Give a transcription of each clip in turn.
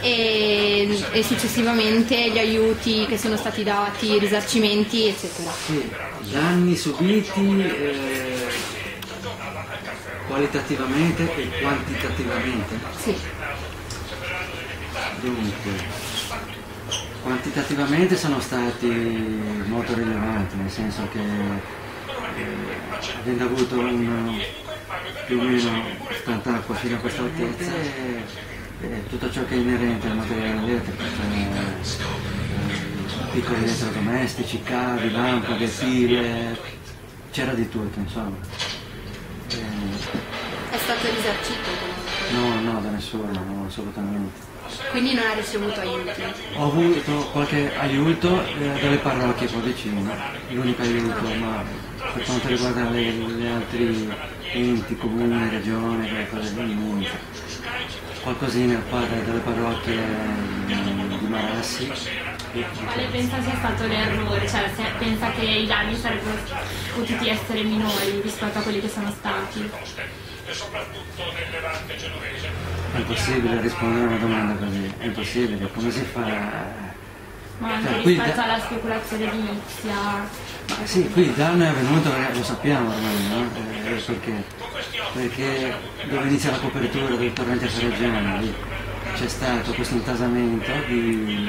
e successivamente gli aiuti che sono stati dati, i risarcimenti, eccetera. Sì, danni subiti eh, qualitativamente e quantitativamente. Sì. Dunque, quantitativamente sono stati molto rilevanti, nel senso che eh, avendo avuto un, più o meno tanta acqua fino a questa altezza, e, e tutto ciò che è inerente al materiale elettrico, cioè eh, piccoli elettrodomestici, cavi, lampade, file, c'era di tutto insomma. Eh, È stato risarcito comunque. no, no, da nessuno, no, assolutamente. Quindi non ha ricevuto aiuti. Ho avuto qualche aiuto eh, dalle parrocchie qua vicino, l'unico aiuto, ma per quanto riguarda le, le altri enti, comuni, regione, quelle cose lì, niente. Qualcosina qua da- dalle parrocchie mm, di Marassi. Quale pensa sia stato l'errore? Cioè, se pensa che i danni sarebbero potuti essere minori rispetto a quelli che sono stati? È impossibile rispondere a una domanda così, è impossibile, come si fa? Ma anche Cioè, qui rispetto da- alla speculazione edilizia. Sì, qui danno è avvenuto, eh, lo sappiamo ormai, no? Eh, perché? Perché dove inizia la copertura del torrente Ferraggiano, lì c'è stato questo intasamento di,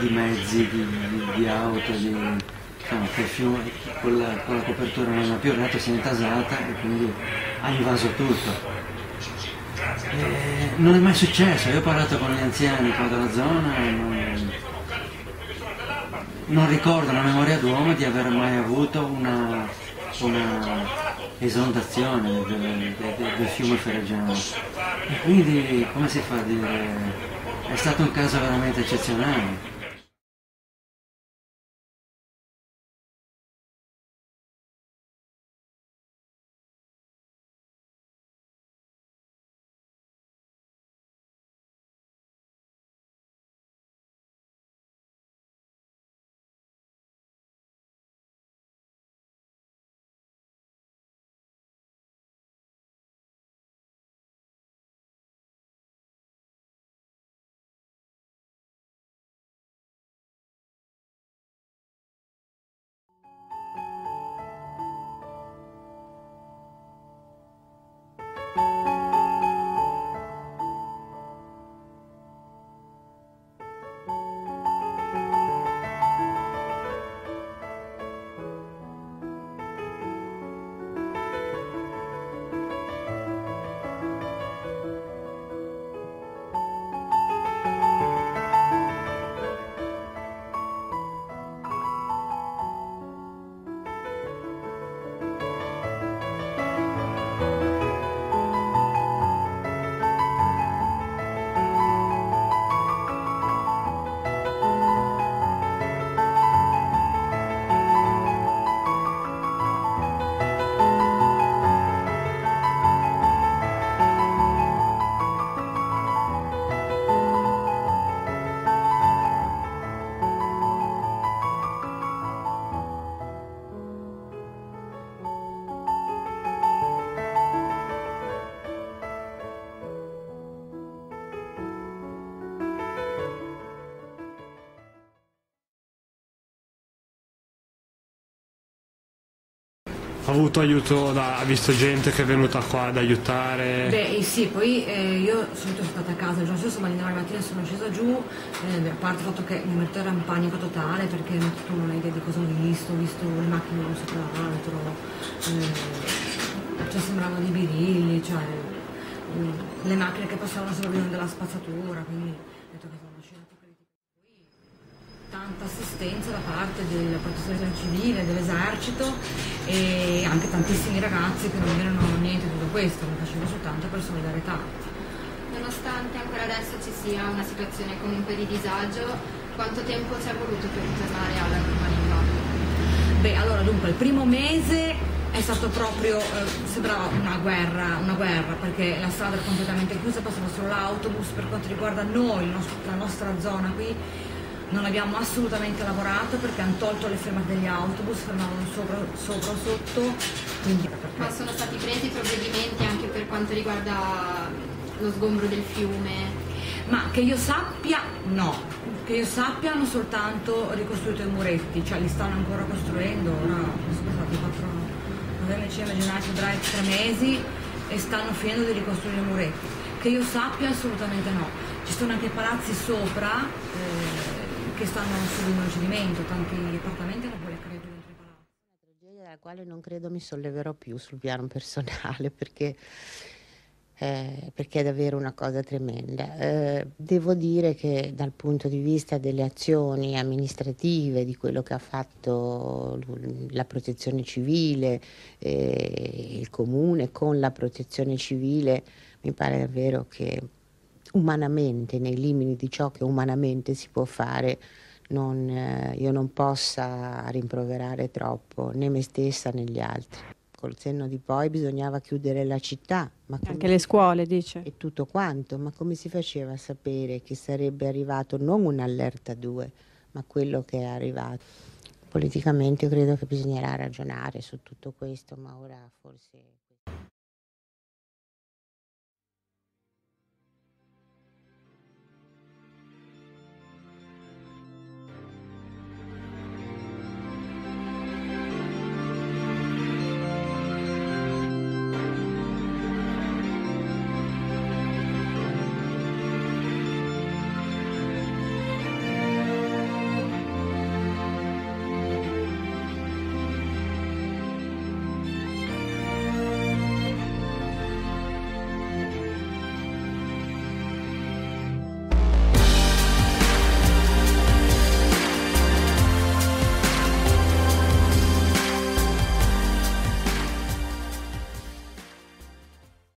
di mezzi, di, di- di auto, di, insomma, che fiume, quella, quella copertura non ha più retto, si è intasata e quindi ha invaso tutto. Eh, non è mai successo, io ho parlato con gli anziani qua della zona e non, non ricordo a memoria d'uomo di aver mai avuto una, una esondazione del, del- del- fiume Ferraggiano. E quindi come si fa a dire? È stato un caso veramente eccezionale. Avuto aiuto, da, ha visto gente che è venuta qua ad aiutare. Beh eh, sì, poi eh, io sono stata a casa il giorno stesso, ma l'indomani mattina sono scesa giù, eh, a parte il fatto che mio marito era in panico totale perché tu non hai idea di cosa ho visto, ho visto le macchine uno sopra l'altro, eh, cioè sembravano dei birilli, cioè mm, le macchine che passavano il della spazzatura, quindi ho detto che critica. Poi tanta assistenza da parte della protezione civile, dell'esercito e anche tantissimi ragazzi che non erano niente di tutto questo, lo facevano soltanto per solidarietà. Nonostante ancora adesso ci sia una situazione comunque di disagio, quanto tempo ci è voluto per ritornare alla normalità? Beh, allora dunque il primo mese è stato proprio, eh, sembrava una guerra, una guerra, perché la strada era completamente chiusa, passava solo l'autobus, per quanto riguarda noi, nostro- la nostra zona qui, non abbiamo assolutamente lavorato perché hanno tolto le fermate degli autobus, fermavano sopra, sopra sotto, quindi Ma sono stati presi provvedimenti anche per quanto riguarda lo sgombro del fiume? Ma che io sappia, no. Che io sappia hanno soltanto ricostruito i muretti, cioè li stanno ancora costruendo, ora sono passati 4 novembre, dicembre, gennaio, febbraio, tre mesi e stanno finendo di ricostruire i muretti. Che io sappia assolutamente no. Ci sono anche palazzi sopra eh, che stanno subendo un cedimento, tanti appartamenti hanno pure credo dentro i palazzi. Una tragedia della quale non credo mi solleverò più sul piano personale perché eh, perché è davvero una cosa tremenda. Eh, devo dire che dal punto di vista delle azioni amministrative, di quello che ha fatto la protezione civile, eh, il comune con la protezione civile, mi pare davvero che umanamente, nei limiti di ciò che umanamente si può fare, non, eh, io non possa rimproverare troppo né me stessa né gli altri col senno di poi bisognava chiudere la città. Anche le scuole, dice. E tutto quanto, ma come si faceva a sapere che sarebbe arrivato non un'allerta 2, ma quello che è arrivato? Politicamente io credo che bisognerà ragionare su tutto questo, ma ora forse...